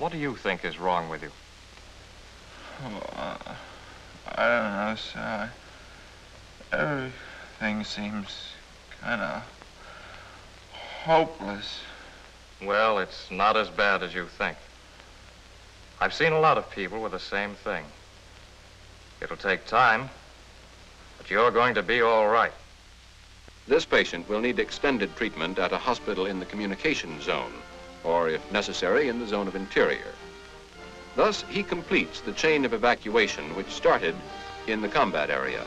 What do you think is wrong with you? Oh, uh, I don't know, sir. Everything seems kind of hopeless. Well, it's not as bad as you think. I've seen a lot of people with the same thing. It'll take time, but you're going to be all right. This patient will need extended treatment at a hospital in the communication zone, or if necessary, in the zone of interior. Thus, he completes the chain of evacuation which started in the combat area.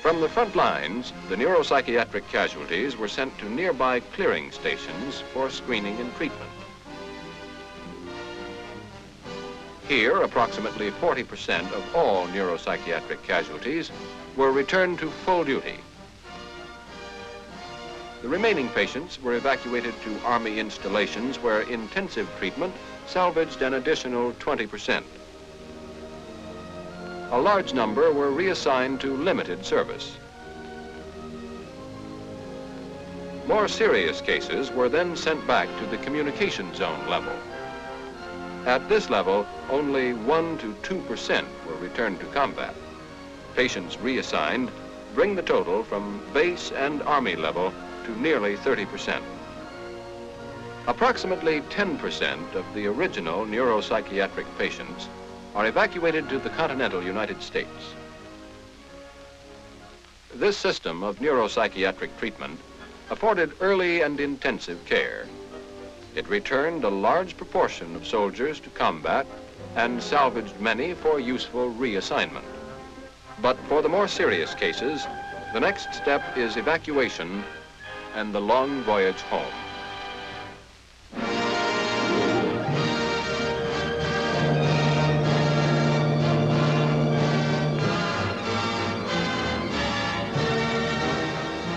From the front lines, the neuropsychiatric casualties were sent to nearby clearing stations for screening and treatment. Here, approximately 40% of all neuropsychiatric casualties were returned to full duty. The remaining patients were evacuated to Army installations where intensive treatment salvaged an additional 20% a large number were reassigned to limited service. More serious cases were then sent back to the communication zone level. At this level, only 1 to 2% were returned to combat. Patients reassigned bring the total from base and Army level to nearly 30%. Approximately 10% of the original neuropsychiatric patients are evacuated to the continental United States. This system of neuropsychiatric treatment afforded early and intensive care. It returned a large proportion of soldiers to combat and salvaged many for useful reassignment. But for the more serious cases, the next step is evacuation and the long voyage home.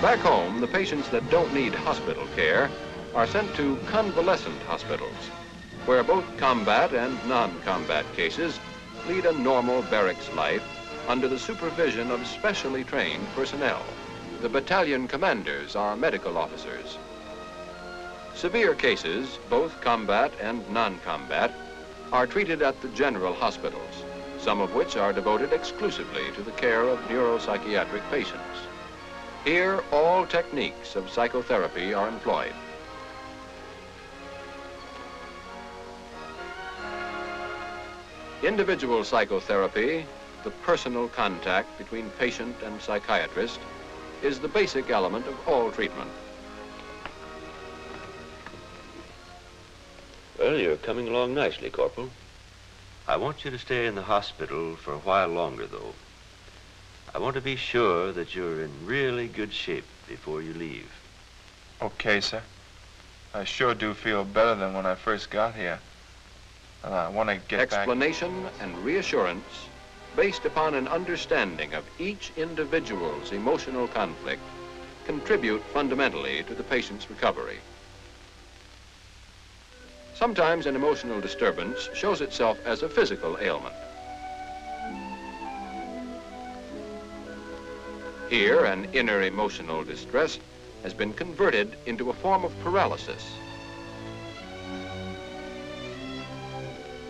Back home, the patients that don't need hospital care are sent to convalescent hospitals, where both combat and non-combat cases lead a normal barracks life under the supervision of specially trained personnel. The battalion commanders are medical officers. Severe cases, both combat and non-combat, are treated at the general hospitals, some of which are devoted exclusively to the care of neuropsychiatric patients. Here, all techniques of psychotherapy are employed. Individual psychotherapy, the personal contact between patient and psychiatrist, is the basic element of all treatment. Well, you're coming along nicely, Corporal. I want you to stay in the hospital for a while longer, though. I want to be sure that you're in really good shape before you leave. Okay, sir. I sure do feel better than when I first got here. I want to get Explanation back... and reassurance based upon an understanding of each individual's emotional conflict contribute fundamentally to the patient's recovery. Sometimes an emotional disturbance shows itself as a physical ailment. Here, an inner emotional distress has been converted into a form of paralysis.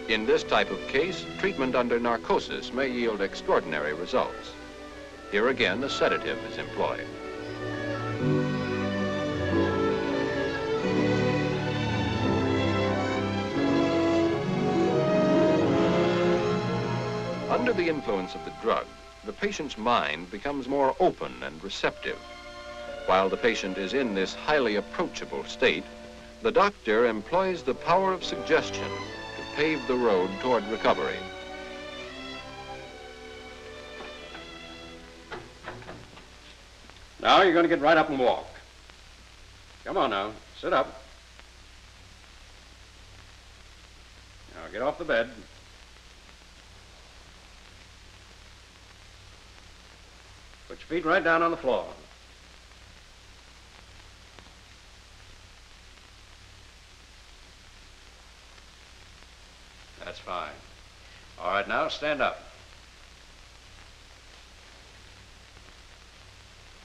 In this type of case, treatment under narcosis may yield extraordinary results. Here again, a sedative is employed. Under the influence of the drug, the patient's mind becomes more open and receptive. While the patient is in this highly approachable state, the doctor employs the power of suggestion to pave the road toward recovery. Now you're going to get right up and walk. Come on now, sit up. Now get off the bed. Put your feet right down on the floor. That's fine. All right, now stand up.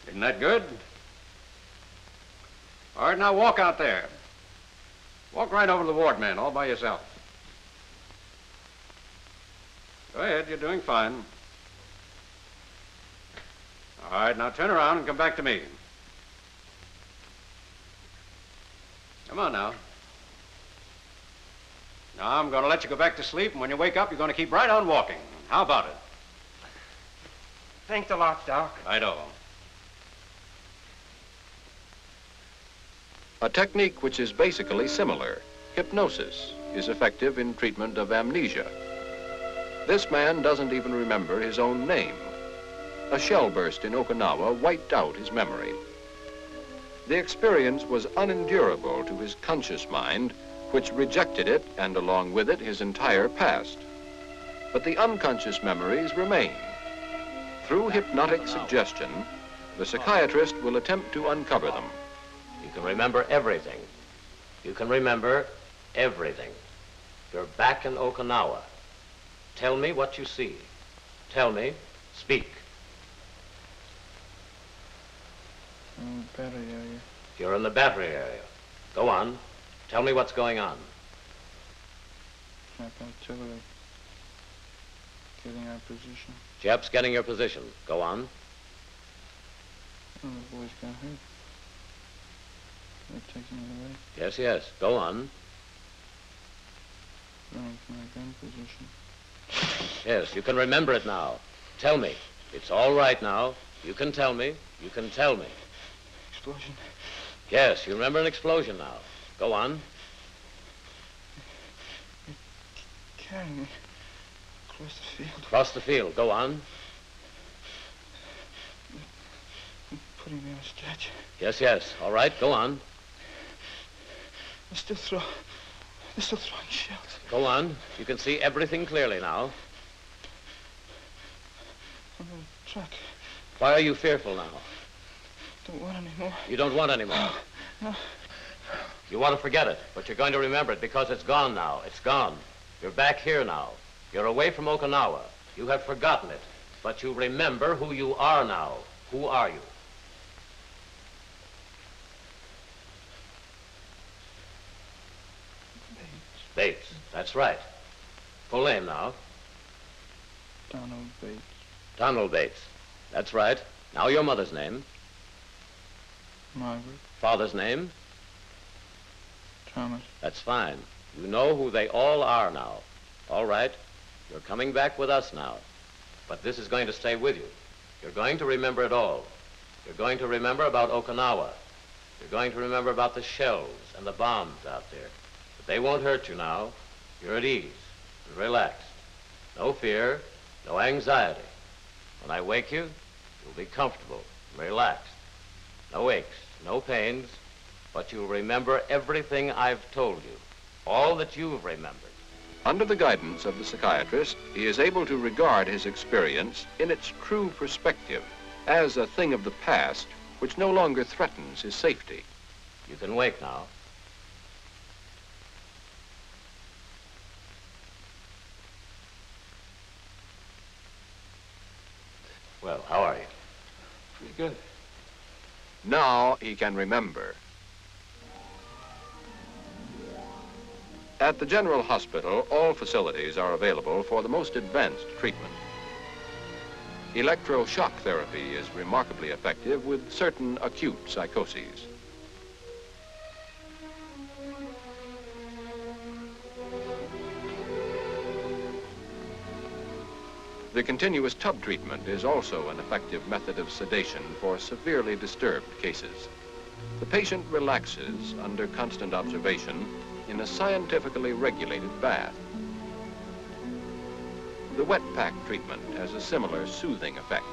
Isn't that good? All right, now walk out there. Walk right over to the ward man all by yourself. Go ahead, you're doing fine. All right, now turn around and come back to me. Come on now. Now, I'm going to let you go back to sleep, and when you wake up, you're going to keep right on walking. How about it? Thanks a lot, Doc. I know. A technique which is basically similar, hypnosis, is effective in treatment of amnesia. This man doesn't even remember his own name. A shell burst in Okinawa wiped out his memory. The experience was unendurable to his conscious mind, which rejected it and along with it his entire past. But the unconscious memories remain. Through hypnotic suggestion, the psychiatrist will attempt to uncover them. You can remember everything. You can remember everything. You're back in Okinawa. Tell me what you see. Tell me. Speak. Mm, better area. You're in the battery area. Go on. Tell me what's going on. Snap artillery. Getting our position. Jep's getting your position. Go on. Oh, the boys got hurt. They're taking it away. Yes, yes. Go on. Running for my gun position. Yes, you can remember it now. Tell me. It's all right now. You can tell me. You can tell me. Explosion. Yes, you remember an explosion now. Go on. Carrying me. Across the field. Across the field. Go on. Putting me on a stretcher. Yes, yes. All right. Go on. They're still throw. They're still throwing shells. Go on. You can see everything clearly now. I'm in a truck. Why are you fearful now? Don't want any more. You don't want any more. No. You want to forget it, but you're going to remember it because it's gone now. It's gone. You're back here now. You're away from Okinawa. You have forgotten it, but you remember who you are now. Who are you? Bates. Bates, that's right. Full name now. Donald Bates. Donald Bates. That's right. Now your mother's name. Margaret. Father's name. Thomas. That's fine. You know who they all are now. All right. You're coming back with us now. But this is going to stay with you. You're going to remember it all. You're going to remember about Okinawa. You're going to remember about the shells and the bombs out there. But they won't hurt you now. You're at ease and relaxed. No fear, no anxiety. When I wake you, you'll be comfortable and relaxed. No aches, no pains, but you'll remember everything I've told you. All that you've remembered. Under the guidance of the psychiatrist, he is able to regard his experience in its true perspective as a thing of the past which no longer threatens his safety. You can wake now. Well, how are you? Pretty good. Now he can remember. At the General Hospital, all facilities are available for the most advanced treatment. Electroshock therapy is remarkably effective with certain acute psychoses. The continuous tub treatment is also an effective method of sedation for severely disturbed cases. The patient relaxes under constant observation in a scientifically regulated bath. The wet pack treatment has a similar soothing effect.